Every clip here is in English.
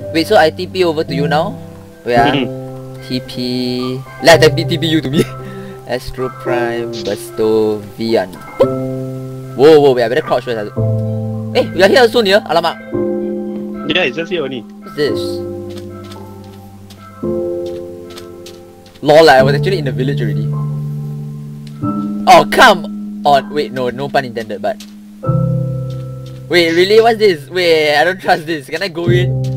Wait, so I TP over to you now? Wait ah. Mhm. TP... Let TP, TP you to me. Astro Prime, Besto, Vian. Whoa, whoa, wait, I better crouch first. Hey, we are here so near. Alamak. Yeah, it's just here only. What's this? Lol, I was actually in the village already. Oh, come on. Wait, no, no pun intended, but... Wait, really? What's this? Wait, I don't trust this. Can I go in?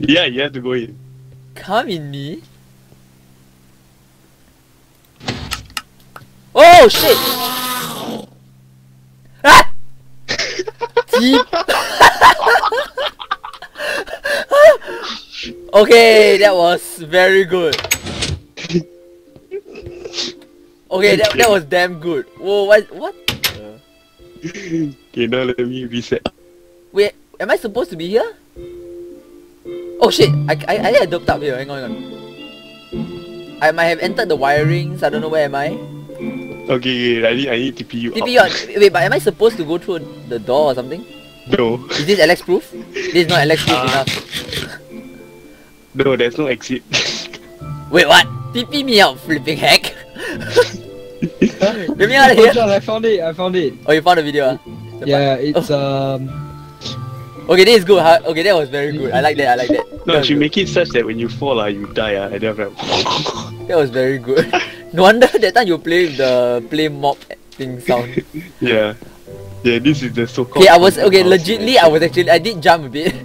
Yeah, you have to go in. Come in me. Oh shit! Ah! Deep. okay, that was very good. Okay, that, that was damn good. Whoa, what? What? Okay, now let me reset. Wait, am I supposed to be here? Oh shit! I I I think I doped up here. Hang on, hang on. I might have entered the wirings. I don't know where am I. Okay, I need I need TP you TP out. on. Wait, but am I supposed to go through the door or something? No, Is this Alex proof? This is not Alex proof Ah. enough. no, there's no exit. Wait, what? TP me out, flipping hack. Get me out of here. I found it. I found it. Oh, you found the video, ah? Yeah, it's um. Okay, this is good. Huh? Okay, that was very good. I like that. I like that. No, that, you make it such that when you fall, uh, you die, uh, and then like, that was very good. no wonder that time you play the play mob thing sound. yeah. Yeah, this is the so-called. Okay, I was okay. Legitly, I was actually I did jump a bit.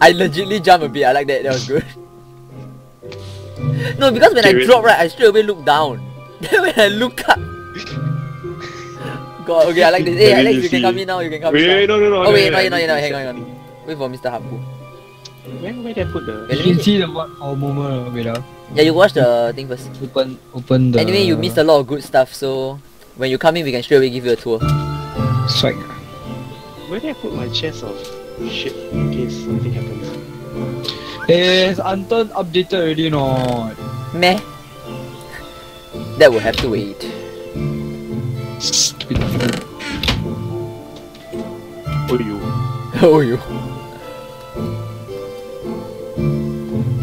I legitly jump a bit. I like that. That was good. No, because when I Okay, wait. drop right, I straight away look down. Then when I look up, God, okay, I like this. Hey, Alex, you you can come in now. You can come Wait, in wait, now. no, no, no. Oh wait, no, no, no, I no, need hang to on, hang on. Wait for Mr. Hapu. Where, where did I put the? Let You me can see the what for moment. Wait, uh, Yeah, you watch the thing first. open, open the. Anyway, you missed a lot of good stuff, so when you come in, we can straight away give you a tour. swag. Where did I put my chest of shit in case something happens? Is Anton updated already not? Meh. That will have to wait. Stupid fool. Oh, you. oh, you.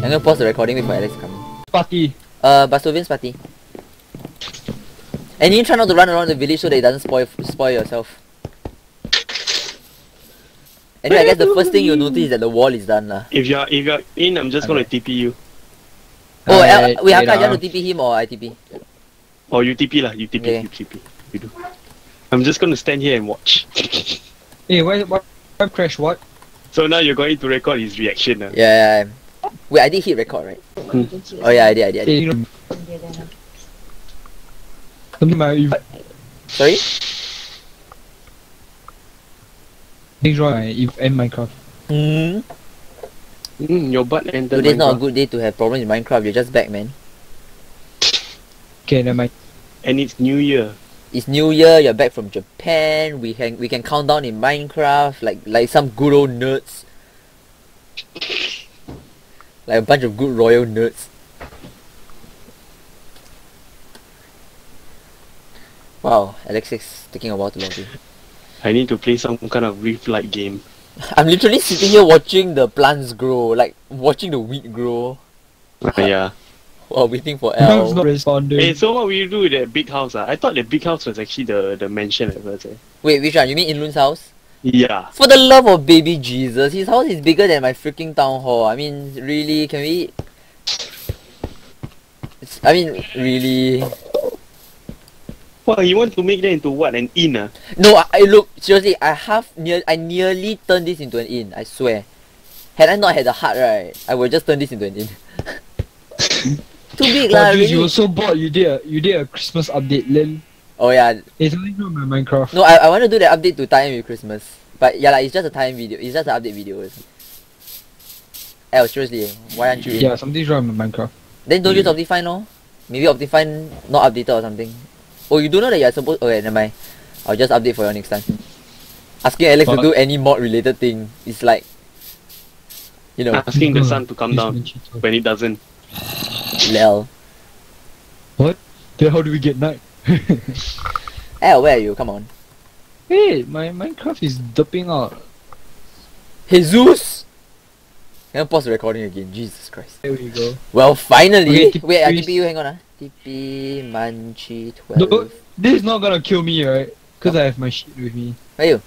I'm gonna pause the recording before Alex comes. come. in. Party. Uh, Basthovian's party. And you try not to run around the village so that it doesn't spoil spoil yourself. Anyway, I guess the first thing you'll notice is that the wall is done lah. If you're if you're in, I'm just gonna TP you. Oh, uh, Alright, wait, wait, Haka, you uh, want to TP him or I TP? Or you TP lah. You TP. Okay. You TP. You do. I'm just gonna stand here and watch. Hey, why, why, why crash what? so now you're going to record his reaction. Uh. Yeah. Wait, I did hit record, right? Hmm. Oh yeah, I did, I did, I did. Hey, you know. Something my Sorry? things wrong. I if end Minecraft. Hmm. Mm, your butt entered Today's not a good day to have problems in Minecraft. You're just back, man. Okay, never mind. And it's New Year. It's New Year. You're back from Japan. We can we can count down in Minecraft like like some good old nerds. Like a bunch of good royal nerds. Wow, Alex is taking a while to log in. I need to play some kind of Rift-like game. I'm literally sitting here watching the plants grow, like watching the wheat grow, yeah. While waiting for Minecraft's not L. responding. Hey, so what will you do with that big house? Uh? I thought the big house was actually the, the mansion at first. Eh? Wait, which one? You mean Inlun's house? Yeah. For the love of baby Jesus, his house is bigger than my freaking town hall. I mean, really, can we? It's, I mean, really. Well, you want to make that into what? An inn? Uh? No, I, I look seriously. I half near. I nearly turned this into an inn. I swear. Had I not had the heart, right, I would just turn this into an inn. Too big, lah. Oh, dude, you Really. were so bored. You did a you did a Christmas update. Then Oh yeah. it's something wrong with my Minecraft. No, I, I want to do the update to time in with Christmas. But yeah, like it's just a time video. It's just an update video. Oh, seriously, why aren't you in? Yeah, something's wrong with my Minecraft. Then don't use Optifine, no? Maybe Optifine not updated or something. Oh, you don't know that you're supposed. Okay, oh, never mind. I'll just update for you next time. Asking Alex to do any mod related thing is like, you know, Asking the sun to come down when it doesn't. Lel. Then how do we get night? Eh, where are you? Come on. Hey, my Minecraft is dipping out. Jesus! Can I pause the recording again? Jesus Christ. There we go. Well, finally. Okay, Wait, uh, TP. TPU, hang on. Uh. TP Munchi No, 12. this is not gonna kill me, right? Cause I have my shit with me. Where you?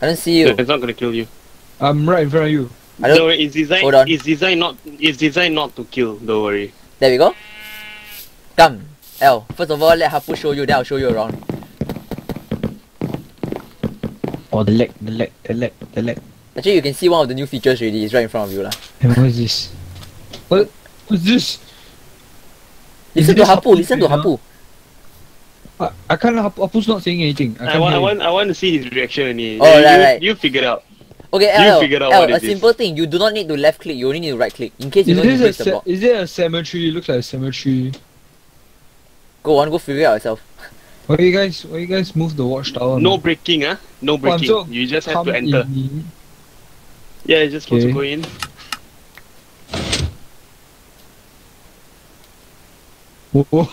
I don't see you. It's not gonna kill you. I'm right in front of you. I don't- Don't worry, it's designed. Hold on. It's designed not. It's designed not to kill. Don't worry. There we go. Come. L. First of all, let Hapu show you, then I'll show you around. Oh, the leg, the leg, the leg, the leg. Actually, you can see one of the new features already. It's right in front of you. lah. And what is this? What? What's this? Listen Is to this Hapu, Hapu listen to right? Hapu. I, I can't. Hap- Apu's not saying anything. I, I, can't want. I want. I want to see his reaction. Only. Oh, you, right, you, right. You figure it out. Okay, You L, figured out L, what a it is. simple thing. You do not need to left click. You only need to right click. In case you Is don't need to this place a the ce- block. is there a cemetery? It looks like a cemetery. Go on, go figure it out yourself. Why you guys? Why you guys move the watchtower? No man? breaking, ah. No Oh, breaking. so you just have to enter. in. Yeah, you're just supposed Okay. to go in. Oh, oh,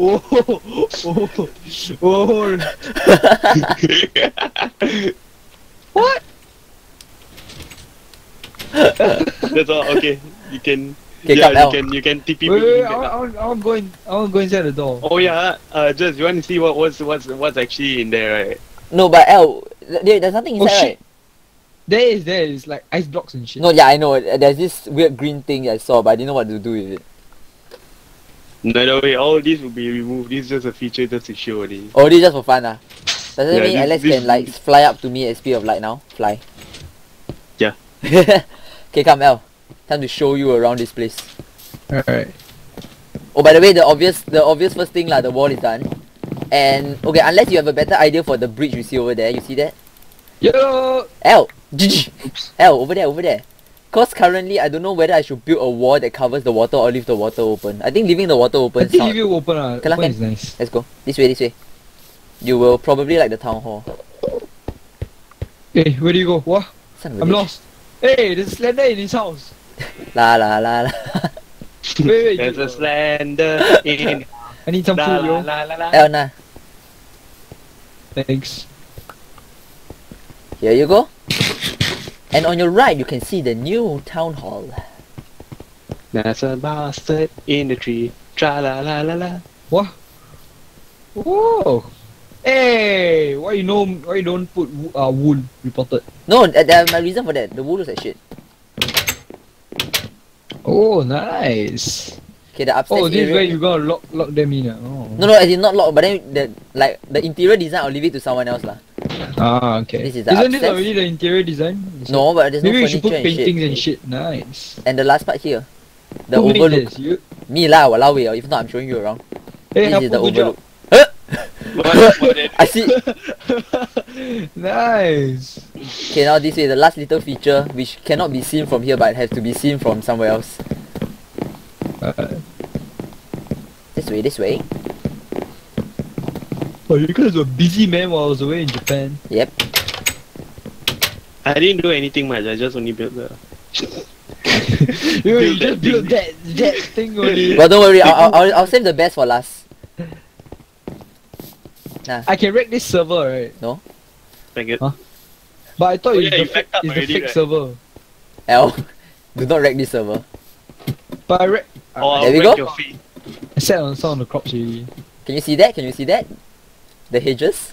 oh, oh, oh. What? That's all. Okay, you can. Okay, yeah, come, L. you can. You can TP. Wait, wait, me wait, I, there. want, I, want, I want go in. I want go inside the door. Oh yeah, uh, just you want to see what what's what's what's actually in there, right? No, but L, there, there's nothing Oh, inside, shit. right? There is, there is like ice blocks and shit. No, yeah, I know. There's this weird green thing I saw, but I didn't know what to do with it. No, no way. All these will be removed. This is just a feature just to show it. Oh, this is just for fun, ah. Does that Yeah, mean this- Alex this- can like fly up to me at speed of light now? Fly. Yeah. okay, come L. Time to show you around this place. Alright. Oh, by the way, the obvious, the obvious first thing like the wall is done. And okay, unless you have a better idea for the bridge you see over there, you see that? Yo! L, Oops. L over there, over there. Cause currently I don't know whether I should build a wall that covers the water or leave the water open. I think leaving the water open I think sound. if you open, uh, open is nice. Let's go. This way, this way. You will probably like the town hall. Hey, where do you go? What? Son of a I'm lost. Hey, there's a slender in his house. La la la la. Wait, wait. There's you- a slender in. I need some la, food, yo. la, la, la. L nah. Thanks. Here you go. And on your right, you can see the new town hall. There's a bastard in the tree. Tra la la la la. What? Whoa! Hey, why you know? Why you don't put uh, wool reported? No, th- th- my reason for that. The wool looks like shit. Oh, nice. Okay, the upstairs Oh, this is area. where you gonna lock lock them in. ah. Oh. No, no, as in not locked, but then the like the interior design, I'll leave it to someone else lah. Ah, okay. This is the Isn't this upstairs. already the interior design? Is No, but there's Maybe no we should put furniture and paintings shit. and shit. Nice. And the last part here, the Who overlook. this? You? Me lah, walao wei. If not, I'm showing you around. Hey, this is the overlook. Did- I see. nice. Okay, now this way, the last little feature, which cannot be seen from here, but it has to be seen from somewhere else. Uh, This way, this way. oh, you guys were busy, man, while I was away in Japan. Yep. I didn't do anything much. I just only built the. you, you just built that that thing only. But don't worry, I'll, I'll, I'll, I'll save the best for last. Nah. I can wreck this server, right? Like it. Huh? But I thought Oh, it's, yeah, the, you backed up it's the fake right? server. L, do not wreck this server. But I wreck. Oh, I'll There we go. Your feet. I sat on some of the crops already. Can you see that? Can you see that? The hedges?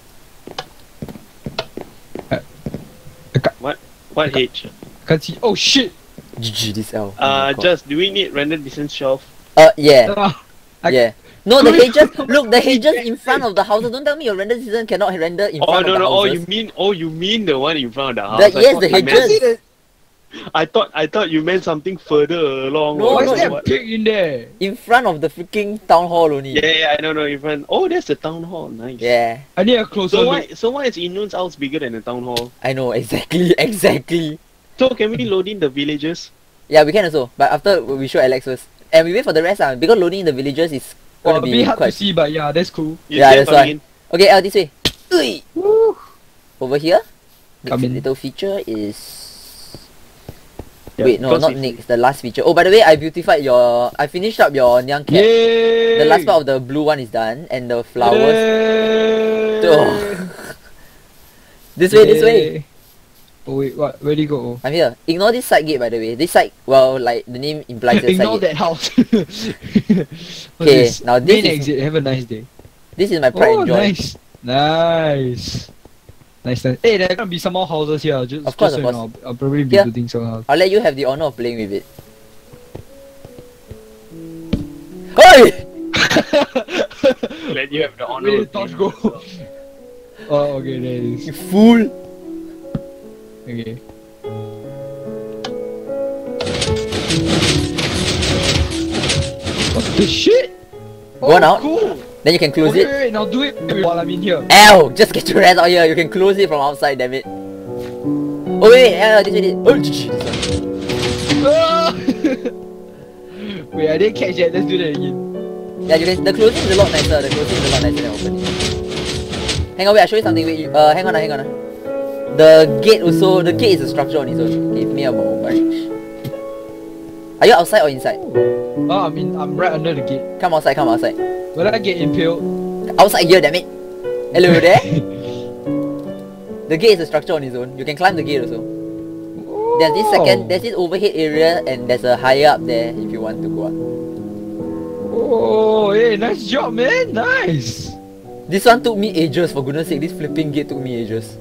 What H? I can't see. Oh shit! GG, this L. Oh Uh, God. just do we need render distance shelf? Uh, yeah, Ah, I- yeah. No, the hedges, look, the hedges in front of the houses. Don't tell me your render season cannot render in Oh front no of the no! Oh, you mean oh you mean the one in front of the house? The- yes, the you meant- hedges. I thought I thought you meant something further along. No, or why no, is that what? pig in there? In front of the freaking town hall only. Yeah, yeah, I don't know. In front. Oh, that's the town hall. Nice. Yeah, I need a closer So look. why so why is Inun's house bigger than the town hall? I know exactly, exactly. So can we load in the villages? Yeah, we can also, but after we show Alex first, and we wait for the rest. Ah, because loading in the villagers is Well, gonna a be bit hard to see, but yeah, that's cool. Is Yeah, that's coming why. Okay, uh, this way. Ui. Over here. Next Come in. little feature is. Yeah, Wait, no, not next. The last feature. Oh, by the way, I beautified your. I finished up your Nyan cat. Yay! The last part of the blue one is done, and the flowers. Yay! Oh. This way, this way. Yay. Oh wait, what? Where did he go? I'm here. Ignore this side gate by the way. This side, well, like the name implies it's a Ignore side gate. that house. Okay, this? now this Main is- exit. Have a nice day. This is my pride oh, and joy. nice, nice, nice, nice. Hey, there are gonna be some more houses here. Just, Of course, just of so you know, I'll, I'll probably be Yeah. building some house. I'll let you have the honor of playing with it. Oi! Let you have the honor. Where of did Tosh being- go? oh, okay, there it is. You fool! Okay. What the shit? Go on oh, out. Cool. Then you can close okay, it. wait, wait, now do it while I'm in here. Ow! Just get your ass out here. You can close it from outside, damn it. Oh wait, uh, this way. Oh, one. Wait, I didn't catch that. Let's do that again. Yeah, you can, the closing is a lot nicer. The closing is a lot nicer than opening. Hang on, wait. I show you something. Wait, you, uh, hang on, uh, hang on. uh. The gate also. The gate is a structure on its own. Give me a moment. Are you outside or inside? Oh, I mean, I'm right under the gate. Come outside. Come outside. Will I get impaled? Outside here, damn it. Hello there. the gate is a structure on its own. You can climb the gate also. There's this second. There's this overhead area, and there's a higher up there if you want to go up. Oh, hey, nice job, man. Nice. This one took me ages. For goodness sake, this flipping gate took me ages.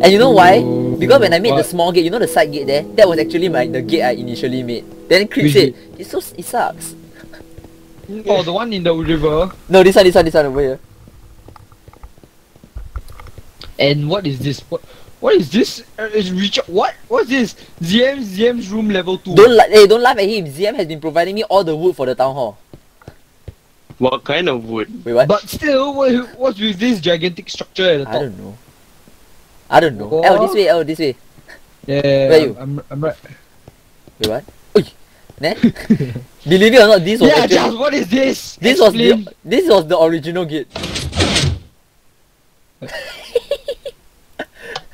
And you know why? Because when I made the small gate, you know the side gate there, that was actually my the gate I initially made. Then Creep Which said, "It's so it sucks." Oh, the one in the river. No, this one, this one, this one over here. And what is this? What? What is this? Uh, is Richard? What? What's this? ZM ZM's room level two. Don't la- hey, don't laugh at him. ZM has been providing me all the wood for the town hall. What kind of wood? Wait, what? But still, what, what's with this gigantic structure at the I top? don't know. I don't know. What? Oh, this way. Oh, this way. Yeah, Where I'm, you? I'm, I'm right. Wait, what? Oi, ne? Believe it or not, this was Yeah, actually, just what is this? this was the this was the original gate.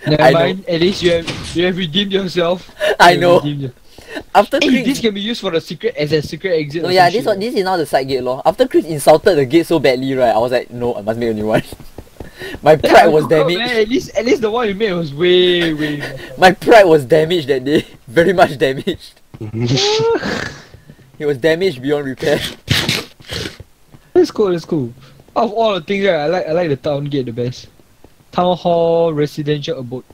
Never I know. mind. At least you have you have redeemed yourself. I You know. redeemed After Hey, Chris, this can be used for the secret as a secret exit. no, yeah, this one, this is now the side gate law. After Chris insulted the gate so badly, right? I was like, no, I must make a new one. My pride was cool, man. damaged. At least at least the one you made was way way. My pride was damaged that day. Very much damaged. It was damaged beyond repair. That's cool. That's cool. Out of all the things, right, I like I like the town gate the best. Town hall residential abode.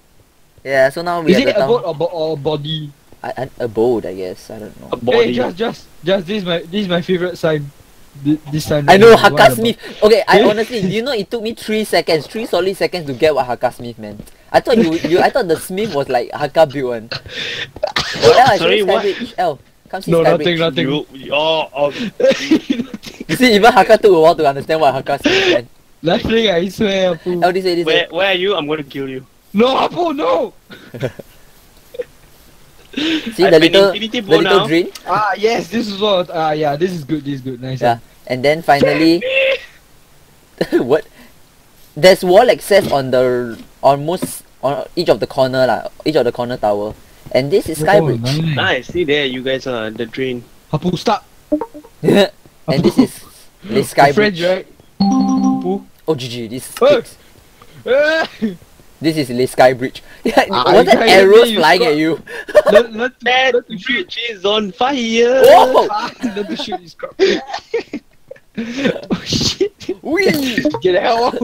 Yeah, so now we Is it the abode town. or, bo- or body? I, I, abode, I guess. I don't know. A body. Hey, just just just this is my this is my favorite sign. This, this sign. I know right here, the Hakka Smith. Okay, I honestly, you know it took me three seconds, three solid seconds to get what Hakka Smith meant. I thought you, you, I thought the Smith was like Hakka built one. Oh, L, I show Sorry, what? Skybridge. L, come see No, Skybridge. nothing, nothing. You, oh, oh. You see, even Hakka took a while to understand what Hakka Smith meant. Nothing, I swear, Apu. L, this way, this where, where are you? I'm gonna kill you. No, Apu, no! See the little, the little now. drain? Ah, yes, this is what. Ah, yeah, this is good, this is good. Nice. Yeah. And then finally, what? There's wall access on the almost on each of the corner lah, each of the corner tower, and this is Skybridge. Oh, nice. Nice. See there, you guys are the drain. Apu, stop. and this is this We're friends, Skybridge. right? Apu. Oh GG, this Hey. Kicks. This is Le Sky Bridge. Yeah, Ah, was that arrows flying at you? learn, learn to, That learn to shoot. bridge is on fire. Whoa! Ah, learn to shoot this crap. oh shit. Whee! Get the out.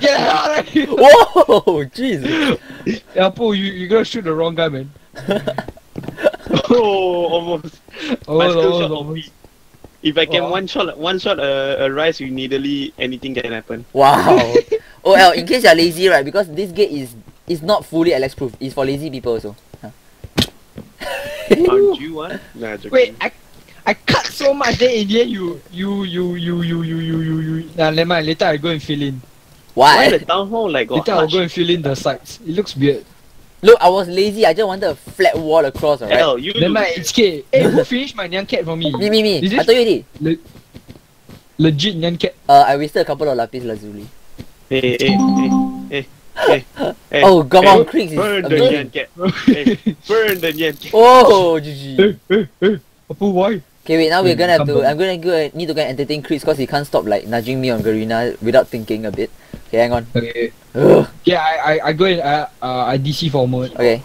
Get out of here. Whoa! Jesus! Yeah, Apu, you, you gonna shoot the wrong guy, man. Oh, almost. Oh, My skill oh, shot oh, me. If I can Wow. one shot, one shot a, a rise immediately, anything can happen. Wow. Oh, L, in case you're lazy, right? Because this gate is is not fully Alex proof. It's for lazy people also. Huh. Aren't you one? Nah. Wait, I I cut so much then in the end you you you you you you you you you nah never mind later I go and fill in. Why Why? the town hall like got Later I'll go and fill in the sides. It looks weird. Look, I was lazy. I just wanted a flat wall across, alright? Hell, you Never do. mind, it's okay. Hey, who finished my Nyan cat for me? Me, me, me. I told you already. legit Nyan cat? Uh, I wasted a couple of lapis lazuli. Hey, hey, hey, hey, hey, hey. Oh, come hey. on, Creeks is Burn the amazing. Nyan eh, burn the Nyan cat. Oh, GG. hey, eh, eh, hey, hey. Apu, why? Okay, wait. Now we're gonna have to. back. I'm gonna go need to go and entertain Chris because he can't stop like nudging me on Garena without thinking a bit. Okay, hang on. Okay. Ugh. Yeah, I I, I go in. Uh, uh, I DC for mode. Okay.